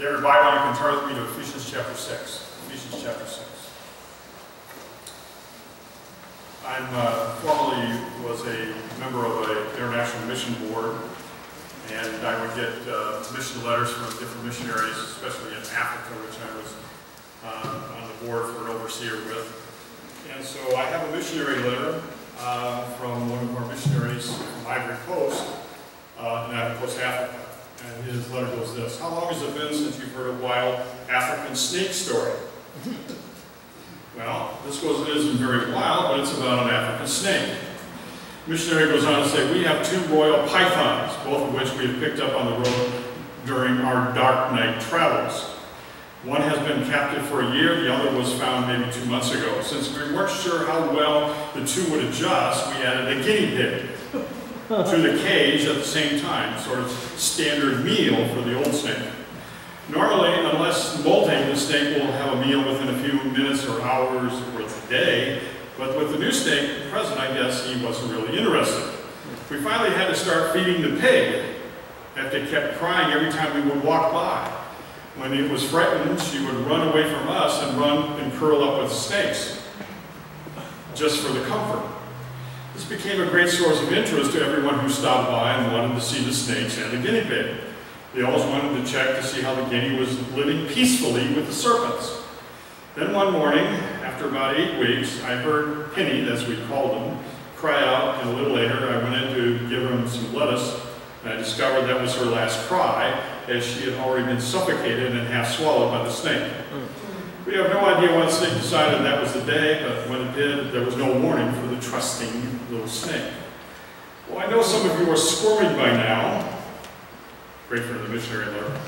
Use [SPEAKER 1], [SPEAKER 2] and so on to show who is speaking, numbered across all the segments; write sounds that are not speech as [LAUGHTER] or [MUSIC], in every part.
[SPEAKER 1] If Bible, you can turn with me to Ephesians chapter 6. Ephesians chapter 6. I'm uh, formerly was a member of an international mission board, and I would get uh, mission letters from different missionaries, especially in Africa, which I was uh, on the board for an overseer with. And so I have a missionary letter uh, from one of our missionaries from Ivory Coast, uh, in Ivory Coast, Africa. And his letter goes this, How long has it been since you've heard a wild African snake story? Well, this it isn't very wild, but it's about an African snake. Missionary goes on to say, we have two royal pythons, both of which we have picked up on the road during our dark night travels. One has been captive for a year, the other was found maybe two months ago. Since we weren't sure how well the two would adjust, we added a guinea pig to the cage at the same time, sort of standard meal for the old snake. Normally, unless molting, the snake will have a meal within a few minutes or hours or a day, but with the new snake present, I guess he wasn't really interested. We finally had to start feeding the pig after it kept crying every time we would walk by. When it was frightened, she would run away from us and run and curl up with snakes, just for the comfort. This became a great source of interest to everyone who stopped by and wanted to see the snakes and the guinea pig. They always wanted to check to see how the guinea was living peacefully with the serpents. Then one morning, after about eight weeks, I heard Penny, as we called him, cry out, and a little later I went in to give him some lettuce, and I discovered that was her last cry, as she had already been suffocated and half swallowed by the snake. We have no idea why the snake decided that was the day, but when it did, there was no warning for the trusting little snake. Well, I know some of you are squirming by now, Great for the missionary learner.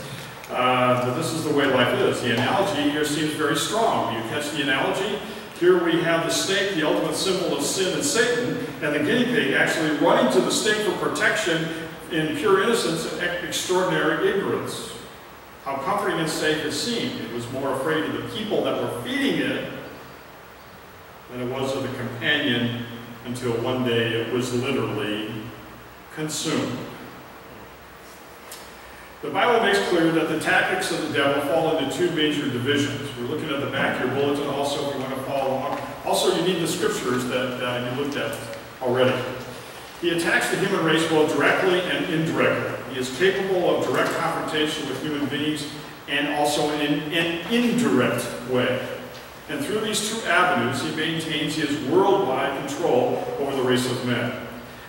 [SPEAKER 1] Uh, but this is the way life is. The analogy here seems very strong. You catch the analogy? Here we have the snake, the ultimate symbol of sin and Satan, and the guinea pig actually running to the snake for protection in pure innocence and extraordinary ignorance. How comforting and safe it seemed. It was more afraid of the people that were feeding it than it was of the companion until one day it was literally consumed. The Bible makes clear that the tactics of the devil fall into two major divisions. We're looking at the back of your bulletin also if you want to follow along. Also, you need the scriptures that uh, you looked at already. He attacks the human race both directly and indirectly. He is capable of direct confrontation with human beings and also in an indirect way. And through these two avenues, he maintains his worldwide control over the race of men.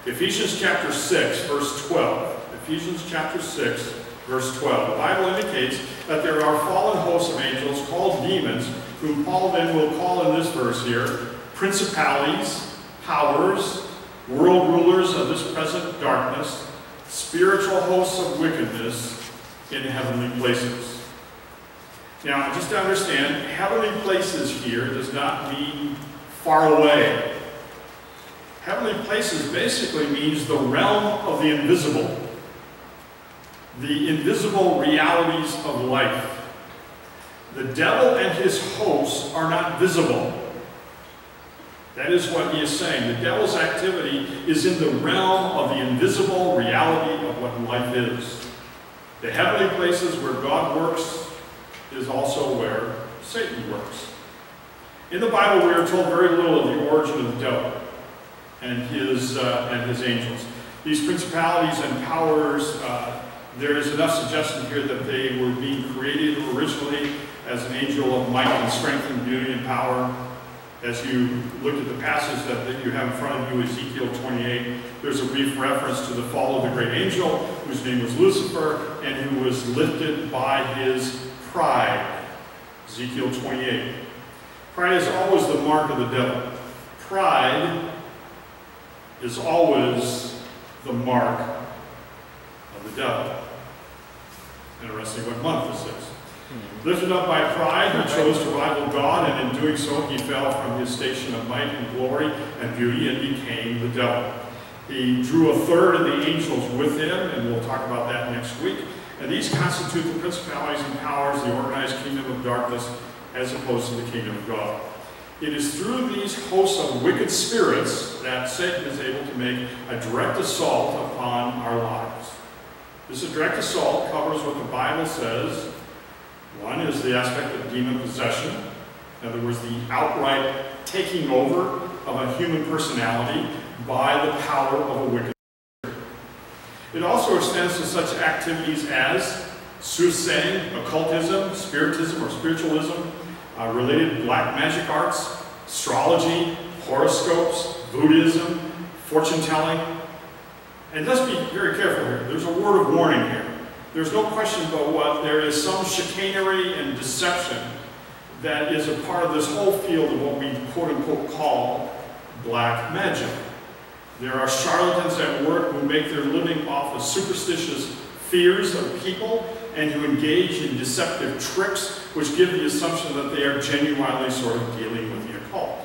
[SPEAKER 1] Ephesians chapter 6, verse 12. Ephesians chapter 6, verse 12. The Bible indicates that there are fallen hosts of angels called demons, whom Paul then will call in this verse here, principalities, powers, world rulers of this present darkness, spiritual hosts of wickedness in heavenly places. Now, just to understand, heavenly places here does not mean far away. Heavenly places basically means the realm of the invisible the invisible realities of life. The devil and his hosts are not visible. That is what he is saying. The devil's activity is in the realm of the invisible reality of what life is. The heavenly places where God works is also where Satan works. In the Bible, we are told very little of the origin of the devil and his, uh, and his angels. These principalities and powers uh, there is enough suggestion here that they were being created originally as an angel of might and strength and beauty and power. As you look at the passage that, that you have in front of you, Ezekiel 28, there's a brief reference to the fall of the great angel, whose name was Lucifer, and who was lifted by his pride. Ezekiel 28. Pride is always the mark of the devil. Pride is always the mark of the devil. Interesting what month this is. Hmm. Lifted up by pride, he chose to rival God, and in doing so, he fell from his station of might and glory and beauty and became the devil. He drew a third of the angels with him, and we'll talk about that next week. And these constitute the principalities and powers, the organized kingdom of darkness, as opposed to the kingdom of God. It is through these hosts of wicked spirits that Satan is able to make a direct assault upon our lives. This direct assault covers what the Bible says One is the aspect of demon possession. In other words, the outright taking over of a human personality by the power of a wicked. It also extends to such activities as soothsaying, occultism, spiritism or spiritualism, uh, related black magic arts, astrology, horoscopes, Buddhism, fortune telling. And let's be very careful here. There's a word of warning here. There's no question about what there is some chicanery and deception that is a part of this whole field of what we quote unquote call black magic. There are charlatans at work who make their living off of superstitious fears of people and who engage in deceptive tricks which give the assumption that they are genuinely sort of dealing with the occult.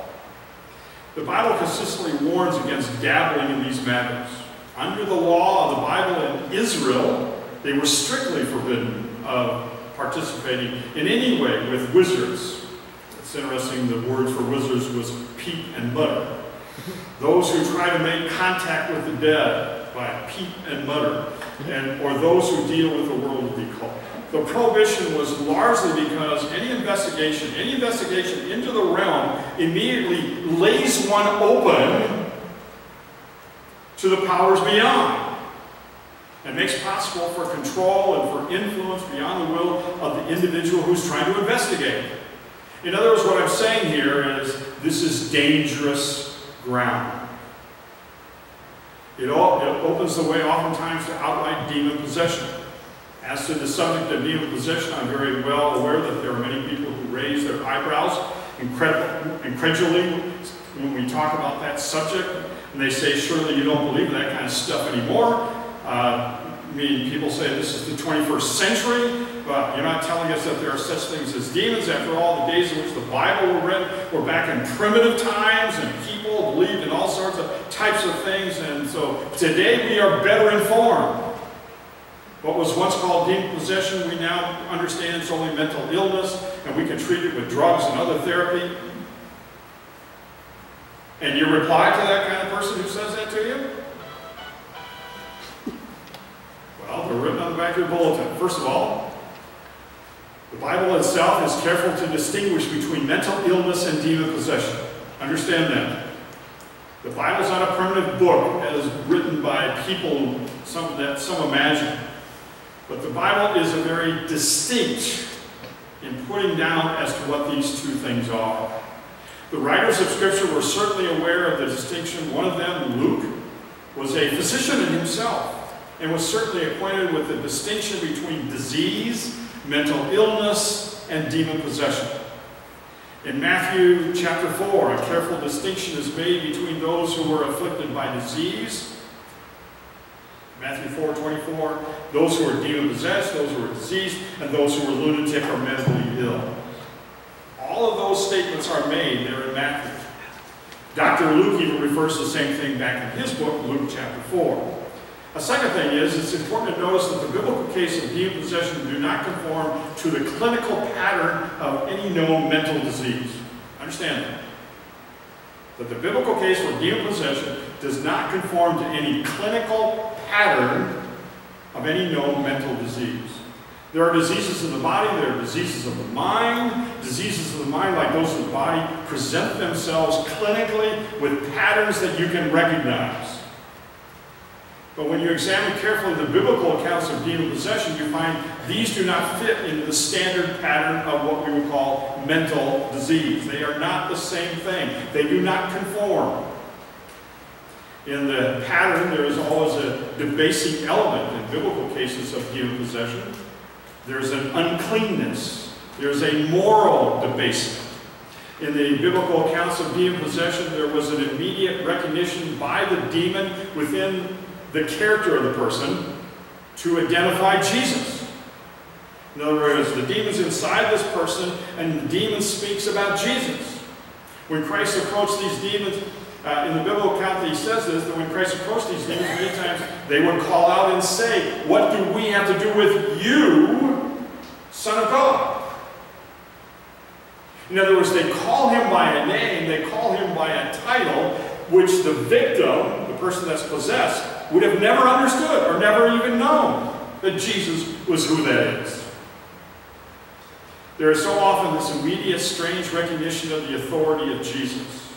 [SPEAKER 1] The Bible consistently warns against dabbling in these matters. Under the law of the Bible in Israel, they were strictly forbidden of participating in any way with wizards. It's interesting, the words for wizards was peep and mutter. Those who try to make contact with the dead by peep and mutter, and, or those who deal with the world of the occult. The prohibition was largely because any investigation, any investigation into the realm immediately lays one open to the powers beyond and makes possible for control and for influence beyond the will of the individual who's trying to investigate. In other words, what I'm saying here is this is dangerous ground. It, all, it opens the way oftentimes to outright demon possession. As to the subject of demon possession, I'm very well aware that there are many people who raise their eyebrows incredulously when we talk about that subject, and they say, surely you don't believe in that kind of stuff anymore. Uh, I mean, people say this is the 21st century, but you're not telling us that there are such things as demons. After all, the days in which the Bible were written were back in primitive times, and people believed in all sorts of types of things. And so today we are better informed. What was once called demon possession, we now understand it's only mental illness, and we can treat it with drugs and other therapy. And you reply to that kind of person who says that to you? Well, they're written on the back of your bulletin. First of all, the Bible itself is careful to distinguish between mental illness and demon possession. Understand that. The Bible is not a primitive book as written by people some, that some imagine. But the Bible is a very distinct in putting down as to what these two things are. The writers of Scripture were certainly aware of the distinction. One of them, Luke, was a physician in himself and was certainly acquainted with the distinction between disease, mental illness, and demon possession. In Matthew chapter 4, a careful distinction is made between those who were afflicted by disease, Matthew 4, 24, those who are demon possessed, those who were diseased, and those who were lunatic or mentally ill. All of those statements are made there in Matthew. Dr. Luke even refers to the same thing back in his book, Luke chapter 4. A second thing is, it's important to notice that the biblical case of demon possession do not conform to the clinical pattern of any known mental disease. Understand that. That the biblical case for demon possession does not conform to any clinical pattern of any known mental disease. There are diseases of the body, there are diseases of the mind. Diseases of the mind, like those of the body, present themselves clinically with patterns that you can recognize. But when you examine carefully the biblical accounts of demon possession, you find these do not fit into the standard pattern of what we would call mental disease. They are not the same thing. They do not conform. In the pattern, there is always a debasing element in biblical cases of demon possession. There's an uncleanness. There's a moral debasement. In the biblical accounts of demon possession, there was an immediate recognition by the demon within the character of the person to identify Jesus. In other words, the demon's inside this person, and the demon speaks about Jesus. When Christ approached these demons, uh, in the biblical account that he says this, that when Christ approached these demons, many times they would call out and say, What do we have to do with you, Son of God? In other words, they call him by a name, they call him by a title, which the victim, the person that's possessed, would have never understood or never even known that Jesus was who that is. There is so often this immediate, strange recognition of the authority of Jesus.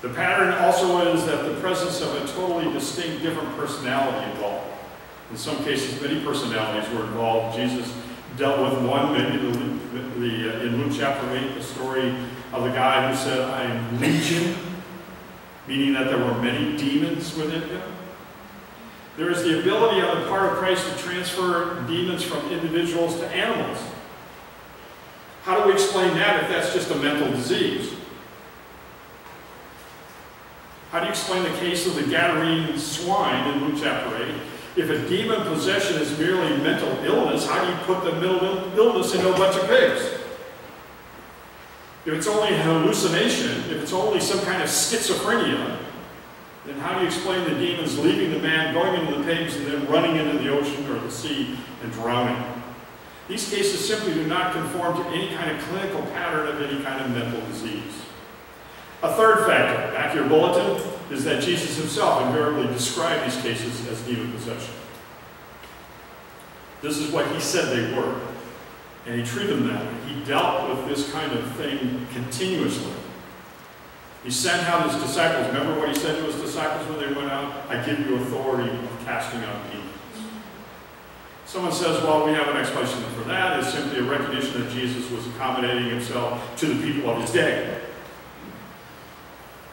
[SPEAKER 1] The pattern also is that the presence of a totally distinct, different personality involved. In some cases, many personalities were involved. Jesus dealt with one, maybe the, in Luke chapter 8, the story of the guy who said, I am legion, meaning that there were many demons within him. There is the ability on the part of Christ to transfer demons from individuals to animals. How do we explain that if that's just a mental disease? How do you explain the case of the Gadarene swine in Luke chapter 8? If a demon possession is merely mental illness, how do you put the mental illness into a bunch of pigs? If it's only a hallucination, if it's only some kind of schizophrenia, then how do you explain the demons leaving the man, going into the pigs, and then running into the ocean or the sea and drowning? These cases simply do not conform to any kind of clinical pattern of any kind of mental disease. A third factor, back your bulletin, is that Jesus himself invariably described these cases as demon possession. This is what he said they were. And he treated them that way. He dealt with this kind of thing continuously. He sent out his disciples. Remember what he said to his disciples when they went out? I give you authority of casting out demons. Someone says, well, we have an explanation for that. It's simply a recognition that Jesus was accommodating himself to the people of his day.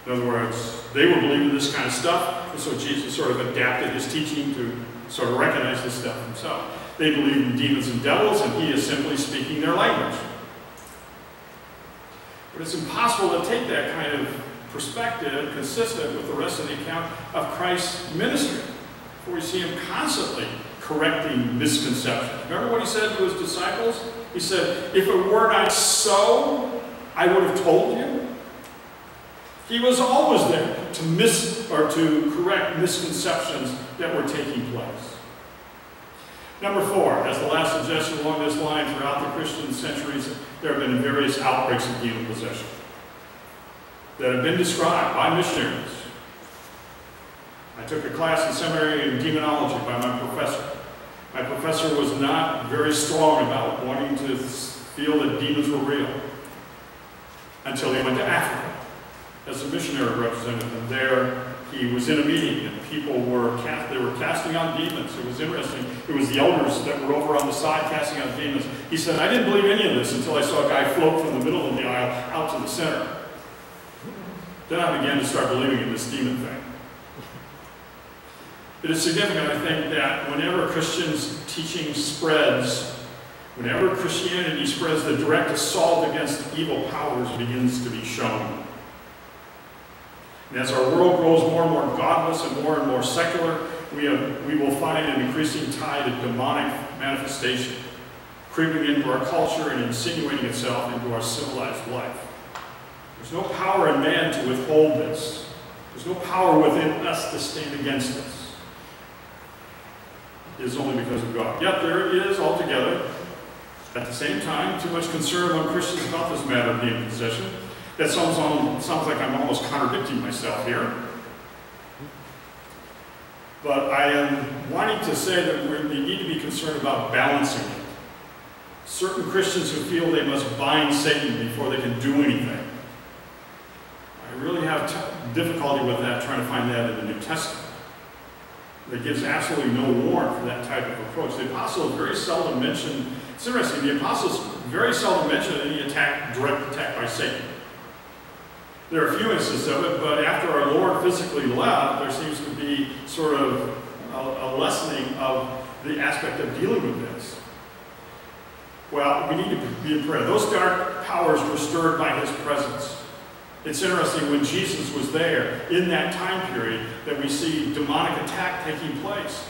[SPEAKER 1] In other words, they were believing this kind of stuff, and so Jesus sort of adapted his teaching to sort of recognize this stuff himself. They believed in demons and devils, and he is simply speaking their language. But it's impossible to take that kind of perspective consistent with the rest of the account of Christ's ministry, for we see him constantly correcting misconceptions. Remember what he said to his disciples? He said, If it were not so, I would have told you. He was always there to miss or to correct misconceptions that were taking place. Number four, as the last suggestion along this line, throughout the Christian centuries, there have been various outbreaks of demon possession that have been described by missionaries. I took a class in seminary in demonology by my professor. My professor was not very strong about wanting to feel that demons were real until he went to Africa as a missionary representative. there, he was in a meeting, and people were cast, they were casting out demons. It was interesting. It was the elders that were over on the side casting out demons. He said, I didn't believe any of this until I saw a guy float from the middle of the aisle out to the center. Then I began to start believing in this demon thing. It is significant, I think, that whenever Christians' teaching spreads, whenever Christianity spreads, the direct assault against evil powers begins to be shown. And as our world grows more and more godless and more and more secular, we, have, we will find an increasing tide of demonic manifestation creeping into our culture and insinuating itself into our civilized life. There's no power in man to withhold this. There's no power within us to stand against this. It is only because of God. Yet there is altogether, at the same time, too much concern among Christians about this matter of being possession that sounds, sounds like I'm almost contradicting myself here. But I am wanting to say that we need to be concerned about balancing it. Certain Christians who feel they must bind Satan before they can do anything. I really have difficulty with that, trying to find that in the New Testament. That gives absolutely no warrant for that type of approach. The apostles very seldom mention, it's interesting, the apostles very seldom mention any attack, direct attack by Satan. There are a few instances of it, but after our Lord physically left, there seems to be sort of a, a lessening of the aspect of dealing with this. Well, we need to be in prayer. Those dark powers were stirred by his presence. It's interesting when Jesus was there in that time period that we see demonic attack taking place.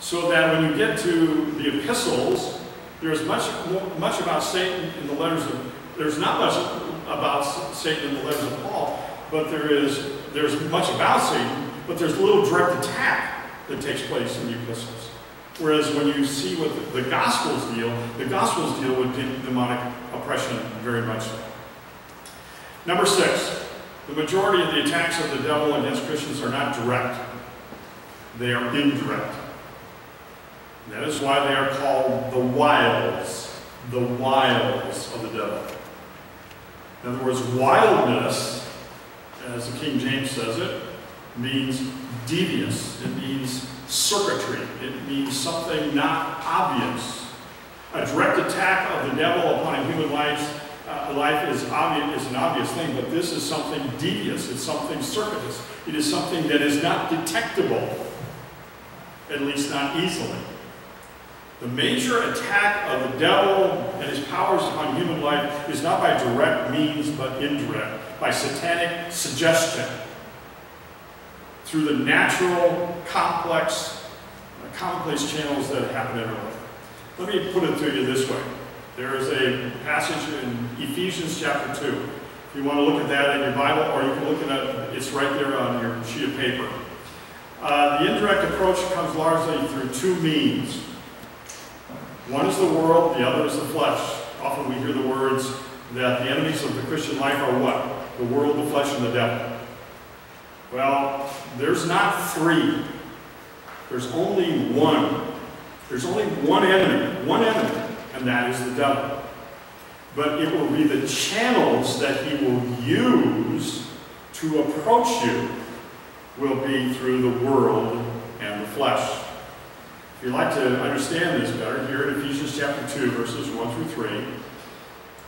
[SPEAKER 1] So that when you get to the epistles, there's much, much about Satan in the letters of, there's not much about Satan in the letters of Paul, but there is there's much about Satan, but there's little direct attack that takes place in the epistles. Whereas when you see what the, the Gospels deal, the Gospels deal with demonic oppression very much so. Number six, the majority of the attacks of the devil against Christians are not direct. They are indirect. That is why they are called the wiles the wiles of the devil. In other words, wildness, as the King James says it, means devious. It means circuitry. It means something not obvious. A direct attack of the devil upon a human life, uh, life is, obvious, is an obvious thing, but this is something devious. It's something circuitous. It is something that is not detectable, at least not easily. The major attack of the devil and his powers upon human life is not by direct means, but indirect, by satanic suggestion, through the natural, complex, commonplace channels that happen in our life. Let me put it to you this way. There is a passage in Ephesians chapter 2. If you want to look at that in your Bible, or you can look at it, it's right there on your sheet of paper. Uh, the indirect approach comes largely through two means. One is the world, the other is the flesh. Often we hear the words that the enemies of the Christian life are what? The world, the flesh, and the devil. Well, there's not three. There's only one. There's only one enemy, one enemy, and that is the devil. But it will be the channels that he will use to approach you will be through the world and the flesh. If you'd like to understand this better, here in Ephesians chapter 2, verses 1 through 3,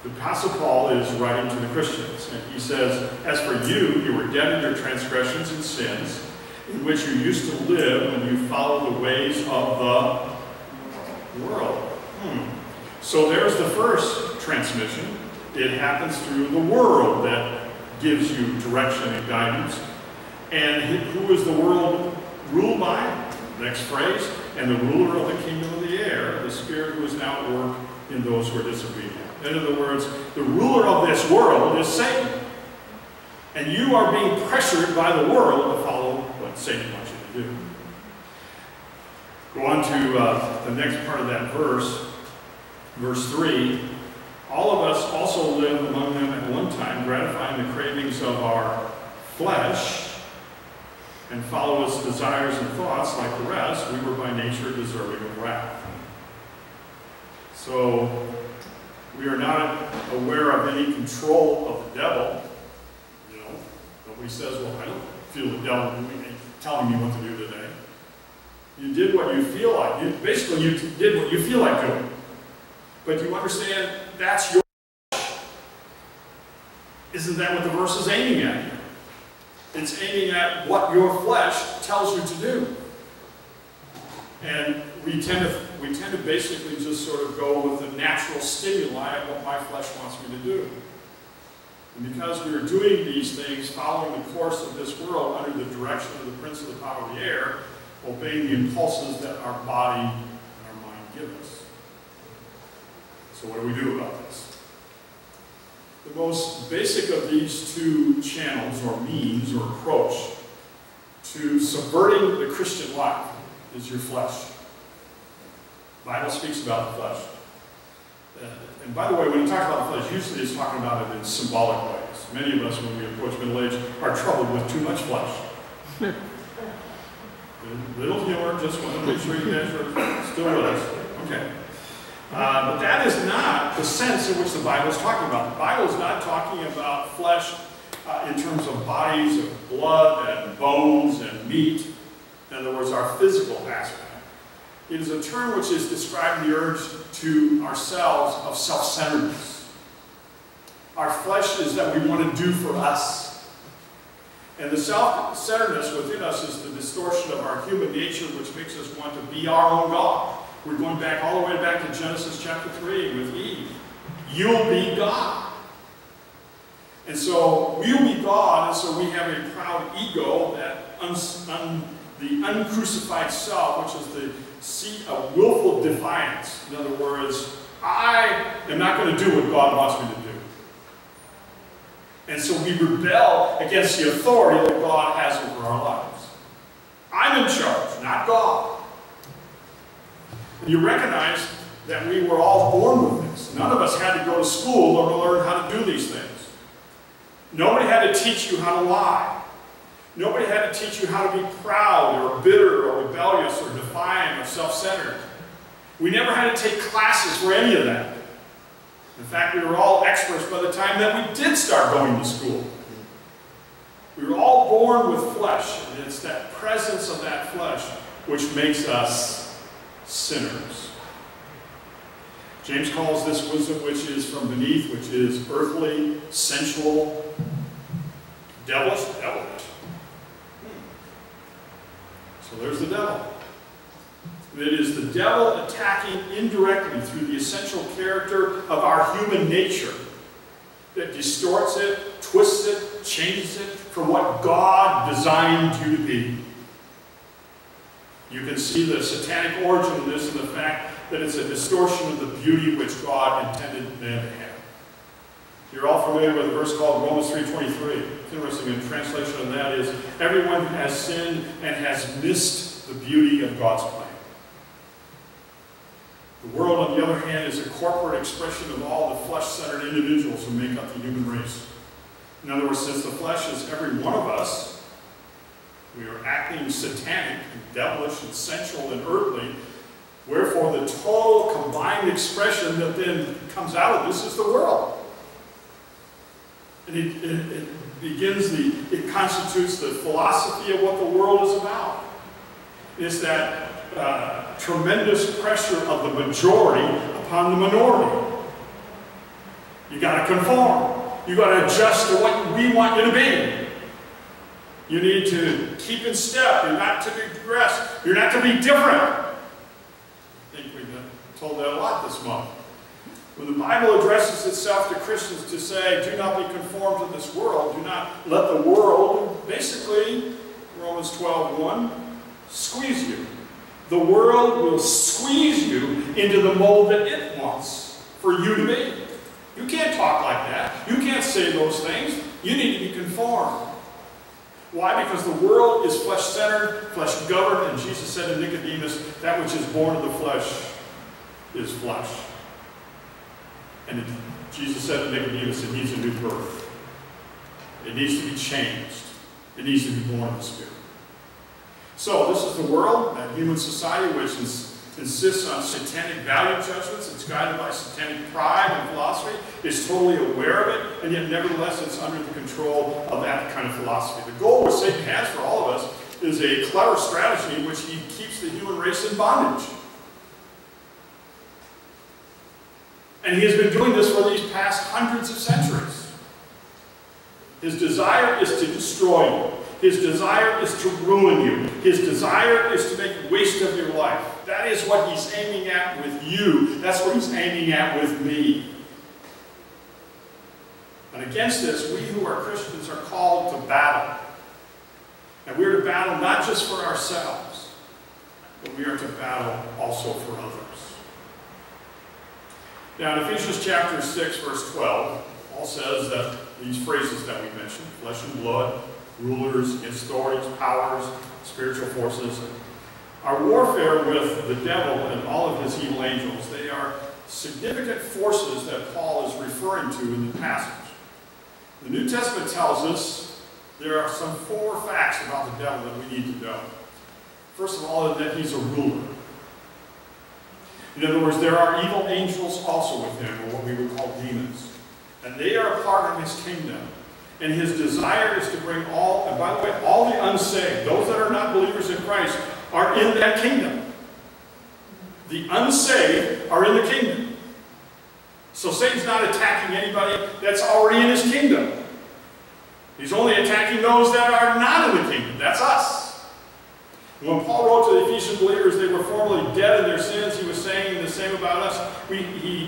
[SPEAKER 1] the Apostle Paul is writing to the Christians, and he says, As for you, you were dead in your transgressions and sins, in which you used to live when you followed the ways of the world. Hmm. So there's the first transmission. It happens through the world that gives you direction and guidance. And who is the world ruled by? Next phrase, and the ruler of the kingdom of the air, the spirit who is now at work in those who are disobedient. In other words, the ruler of this world is Satan. And you are being pressured by the world to follow what Satan wants you to do. Go on to uh, the next part of that verse, verse 3. All of us also lived among them at one time, gratifying the cravings of our flesh and follow its desires and thoughts like the rest, we were by nature deserving of wrath. So, we are not aware of any control of the devil. You know, nobody says, well, I don't feel the devil telling me what to do today. You did what you feel like. You, basically, you did what you feel like doing. But you understand that's your Isn't that what the verse is aiming at? It's aiming at what your flesh tells you to do. And we tend to we tend to basically just sort of go with the natural stimuli of what my flesh wants me to do. And because we are doing these things, following the course of this world under the direction of the prince of the power of the air, obeying the impulses that our body and our mind give us. So what do we do about this? The most basic of these two channels or means or approach to subverting the Christian life is your flesh. The Bible speaks about the flesh. Uh, and by the way, when you talk about the flesh, usually it's talking about it in symbolic ways. Many of us, when we approach middle age, are troubled with too much flesh. [LAUGHS] little humor, just want to make sure you guys are still with us. Okay. Uh, but that is not the sense in which the Bible is talking about. The Bible is not talking about flesh uh, in terms of bodies of blood and bones and meat. In other words, our physical aspect. It is a term which is describing the urge to ourselves of self-centeredness. Our flesh is that we want to do for us. And the self-centeredness within us is the distortion of our human nature which makes us want to be our own God. We're going back all the way back to Genesis chapter 3 with Eve. You'll be God. And so we'll be God, and so we have a proud ego that un, un, the uncrucified self, which is the seat of willful defiance. In other words, I am not going to do what God wants me to do. And so we rebel against the authority that God has over our lives. I'm in charge, not God. You recognize that we were all born with this. None of us had to go to school or learn how to do these things. Nobody had to teach you how to lie. Nobody had to teach you how to be proud or bitter or rebellious or defiant or self-centered. We never had to take classes for any of that. In fact, we were all experts by the time that we did start going to school. We were all born with flesh, and it's that presence of that flesh which makes us sinners. James calls this wisdom which is from beneath, which is earthly, sensual, devilish, devilish. Hmm. So there's the devil. It is the devil attacking indirectly through the essential character of our human nature that distorts it, twists it, changes it from what God designed you to be. You can see the satanic origin of this in the fact that it's a distortion of the beauty which God intended man to have. You're all familiar with a verse called Romans 3.23. It's interesting, in translation of that is, everyone has sinned and has missed the beauty of God's plan. The world, on the other hand, is a corporate expression of all the flesh-centered individuals who make up the human race. In other words, since the flesh is every one of us, we are acting satanic and devilish and sensual and earthly. Wherefore, the total combined expression that then comes out of this is the world. And it, it, it begins the, it constitutes the philosophy of what the world is about. It's that uh, tremendous pressure of the majority upon the minority. You got to conform. You got to adjust to what we want you to be. You need to keep in step. You're not to progress. You're not to be different. I think we've been told that a lot this month. When the Bible addresses itself to Christians to say, do not be conformed to this world, do not let the world, basically, Romans 12, 1, squeeze you. The world will squeeze you into the mold that it wants for you to be. You can't talk like that. You can't say those things. You need to be conformed. Why? Because the world is flesh-centered, flesh-governed, and Jesus said to Nicodemus, that which is born of the flesh is flesh. And Jesus said to Nicodemus, it needs a new birth. It needs to be changed. It needs to be born of the Spirit. So this is the world, that human society which is, insists on satanic value judgments. It's guided by satanic pride and philosophy. is totally aware of it, and yet nevertheless it's under the control of that kind of philosophy. The goal which Satan has for all of us is a clever strategy in which he keeps the human race in bondage. And he has been doing this for these past hundreds of centuries. His desire is to destroy you. His desire is to ruin you. His desire is to make waste of your life. That is what he's aiming at with you. That's what he's aiming at with me. And against this, we who are Christians are called to battle. And we are to battle not just for ourselves, but we are to battle also for others. Now, in Ephesians chapter 6, verse 12, Paul says that these phrases that we mentioned, flesh and blood, rulers, authorities, powers, spiritual forces, our warfare with the devil and all of his evil angels, they are significant forces that Paul is referring to in the passage. The New Testament tells us there are some four facts about the devil that we need to know. First of all, that he's a ruler. In other words, there are evil angels also with him, or what we would call demons. And they are part of his kingdom. And his desire is to bring all, and by the way, all the unsaved, those that are not believers in Christ, are in that kingdom. The unsaved are in the kingdom. So Satan's not attacking anybody that's already in his kingdom. He's only attacking those that are not in the kingdom. That's us. When Paul wrote to the Ephesian believers, they were formerly dead in their sins. He was saying the same about us. We, he,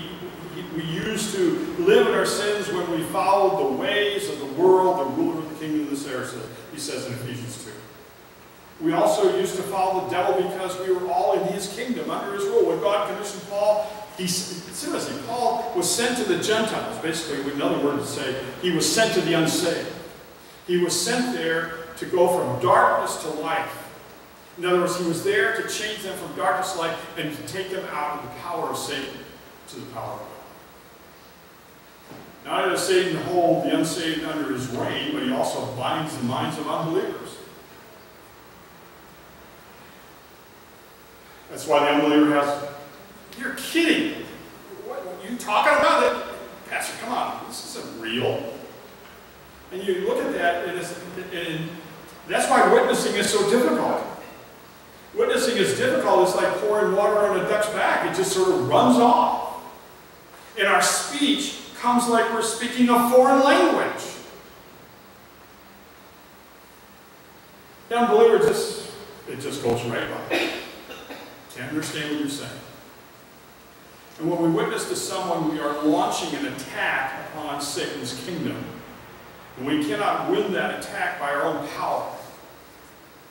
[SPEAKER 1] we used to live in our sins when we followed the ways of the world, the ruler of the kingdom of this air, he says in Ephesians 2. We also used to follow the devil because we were all in his kingdom, under his rule. When God commissioned Paul, he, seriously, Paul was sent to the Gentiles, basically, another word to say, he was sent to the unsaved. He was sent there to go from darkness to light in other words, he was there to change them from darkness to light and to take them out of the power of Satan to the power of God. Not only does Satan hold the unsaved under his reign, but he also binds the minds of unbelievers. That's why the unbeliever has, you're kidding. What, what you talking about it? rapture. Come on, this isn't real. And you look at that, and, and that's why witnessing is so difficult. Witnessing is difficult. It's like pouring water on a duck's back. It just sort of runs off. And our speech comes like we're speaking a foreign language. The unbeliever just, it just goes right by. Can't understand what you're saying. And when we witness to someone, we are launching an attack upon Satan's kingdom. And we cannot win that attack by our own power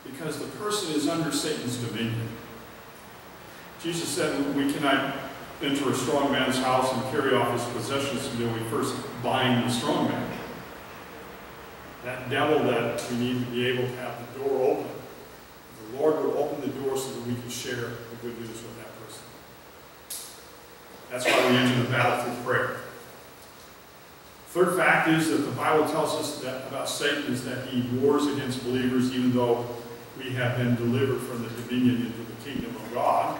[SPEAKER 1] because the person is under Satan's dominion. Jesus said we cannot enter a strong man's house and carry off his possessions until we first bind the strong man. That devil that we need to be able to have the door open. The Lord will open the door so that we can share the good news with that person. That's why we enter the battle through prayer. Third fact is that the Bible tells us that about Satan is that he wars against believers even though we have been delivered from the dominion into the kingdom of God.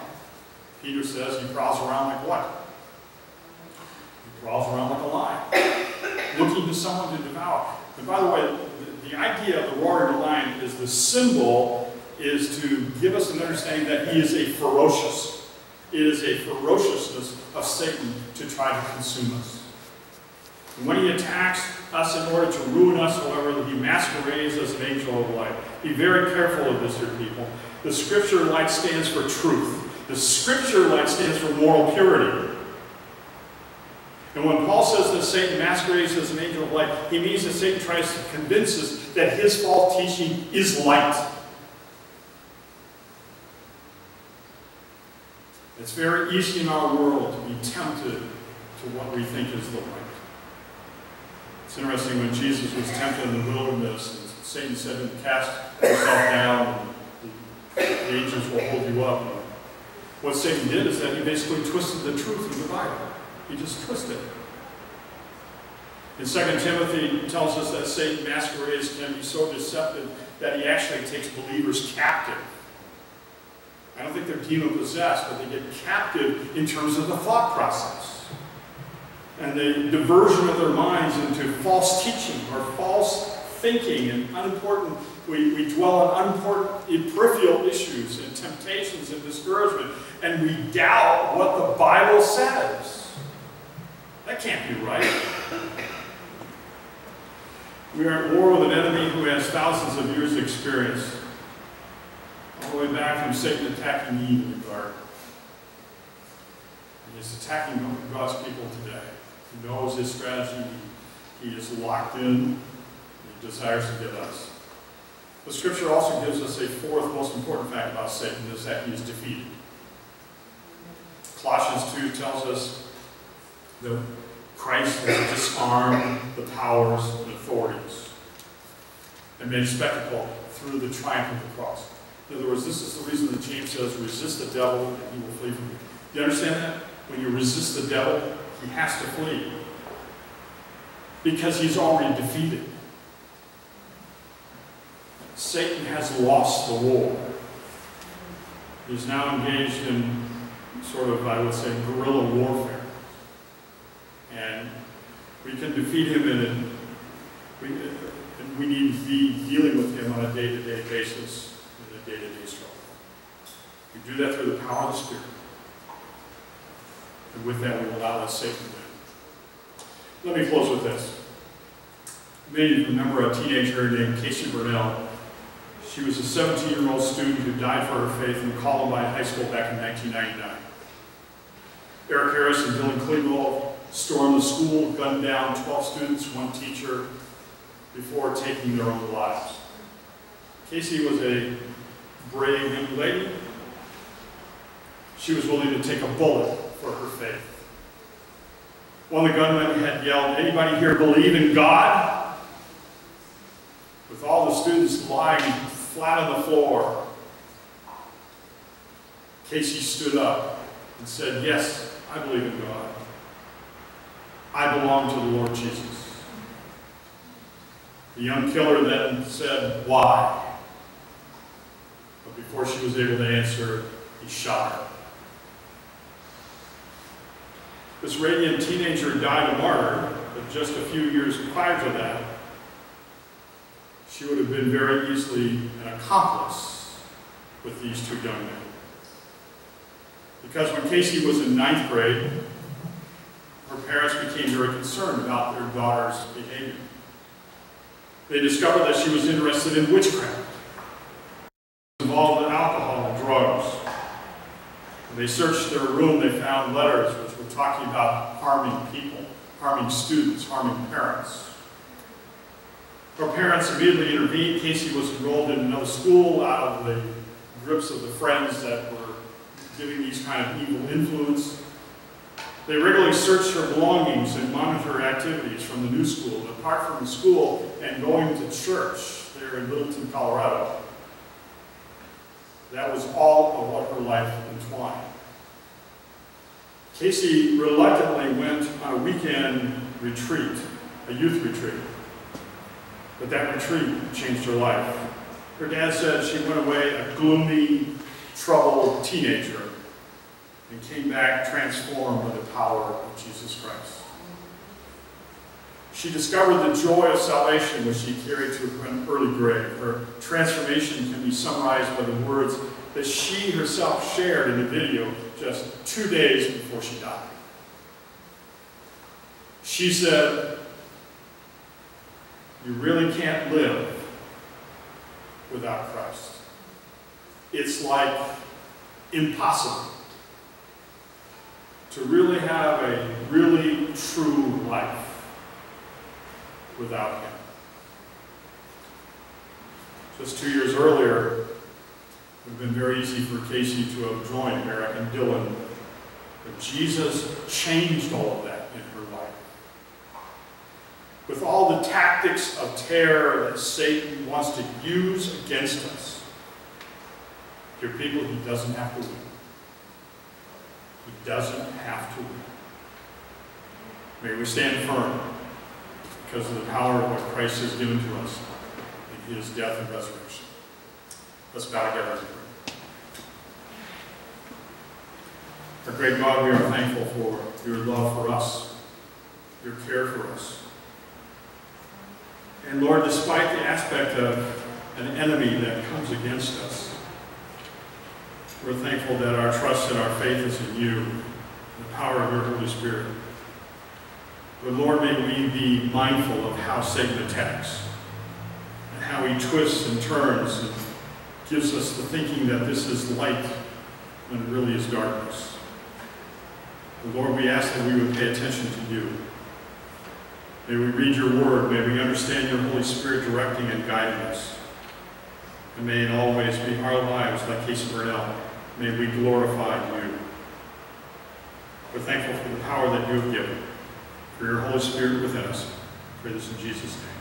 [SPEAKER 1] Peter says he prowls around like what? He prowls around like a lion, looking to someone to devour. And by the way, the, the idea of the roaring lion is the symbol is to give us an understanding that he is a ferocious. It is a ferociousness of Satan to try to consume us. And when he attacks us in order to ruin us, however, he masquerades as an angel of light. Be very careful of this, dear people. The scripture light stands for truth. The scripture light stands for moral purity. And when Paul says that Satan masquerades as an angel of light, he means that Satan tries to convince us that his false teaching is light. It's very easy in our world to be tempted to what we think is the light. It's interesting when Jesus was tempted in the wilderness, and Satan said to him, Cast yourself down, and the angels will hold you up. What Satan did is that he basically twisted the truth of the Bible. He just twisted it. In 2 Timothy tells us that Satan masquerades can be so deceptive that he actually takes believers captive. I don't think they're demon possessed, but they get captive in terms of the thought process and the diversion of their minds into false teaching or false thinking and unimportant, we, we dwell on unimportant peripheral issues and temptations and discouragement, and we doubt what the Bible says. That can't be right. We are at war with an enemy who has thousands of years of experience, all the way back from Satan attacking Eve in the garden. He is attacking God's people today. He knows his strategy. He is locked in. He desires to get us. The scripture also gives us a fourth most important fact about Satan is that he is defeated. Colossians 2 tells us that Christ has disarmed the powers and authorities and made a spectacle through the triumph of the cross. In other words, this is the reason that James says, resist the devil and he will flee from you. Do you understand that? When you resist the devil, he has to flee. Because he's already defeated. Satan has lost the war. He's now engaged in sort of, I would say, guerrilla warfare. And we can defeat him in it. We, and we need to be dealing with him on a day-to-day -day basis in a day-to-day -day struggle. We do that through the power of the Spirit. And with that, we will allow Satan win. Let me close with this. You remember a teenager named Casey Bernall. She was a 17-year-old student who died for her faith in Columbine High School back in 1999. Eric Harris and Dylan Klingel stormed the school, gunned down 12 students, one teacher, before taking their own lives. Casey was a brave young lady. She was willing to take a bullet for her faith. One of the gunmen had yelled, anybody here believe in God? With all the students lying flat on the floor, Casey stood up and said, yes, I believe in God. I belong to the Lord Jesus. The young killer then said, why? But before she was able to answer, he shot her. This radiant teenager died a martyr, but just a few years prior to that, she would have been very easily an accomplice with these two young men. Because when Casey was in ninth grade, her parents became very concerned about their daughter's behavior. They discovered that she was interested in witchcraft, involved in alcohol and drugs. When they searched their room, they found letters which were talking about harming people, harming students, harming parents. Her parents immediately intervened. Casey was enrolled in another school out of the grips of the friends that were giving these kind of evil influence. They regularly searched her belongings and monitored her activities from the new school. Apart from the school and going to church there in Littleton, Colorado, that was all of what her life entwined. Casey reluctantly went on a weekend retreat, a youth retreat. But that retreat changed her life. Her dad said she went away a gloomy, troubled teenager and came back transformed by the power of Jesus Christ. She discovered the joy of salvation which she carried to an early grave. Her transformation can be summarized by the words that she herself shared in a video just two days before she died. She said, You really can't live without Christ. It's like impossible to really have a really true life without Him. Just two years earlier, it would have been very easy for Casey to have joined Eric and Dylan, but Jesus changed all of that. With all the tactics of terror that Satan wants to use against us, dear people, he doesn't have to win. He doesn't have to win. May we stand firm because of the power of what Christ has given to us in his death and resurrection. Let's bow together. Our great God, we are thankful for your love for us, your care for us. And Lord, despite the aspect of an enemy that comes against us, we're thankful that our trust and our faith is in you, the power of your Holy Spirit. But Lord, may we be mindful of how Satan attacks and how he twists and turns and gives us the thinking that this is light when it really is darkness. But Lord, we ask that we would pay attention to you. May we read your word. May we understand your Holy Spirit directing and guiding us. And may in all ways be our lives, like Casey Bernall, may we glorify you. We're thankful for the power that you have given for your Holy Spirit within us. Pray this in Jesus' name.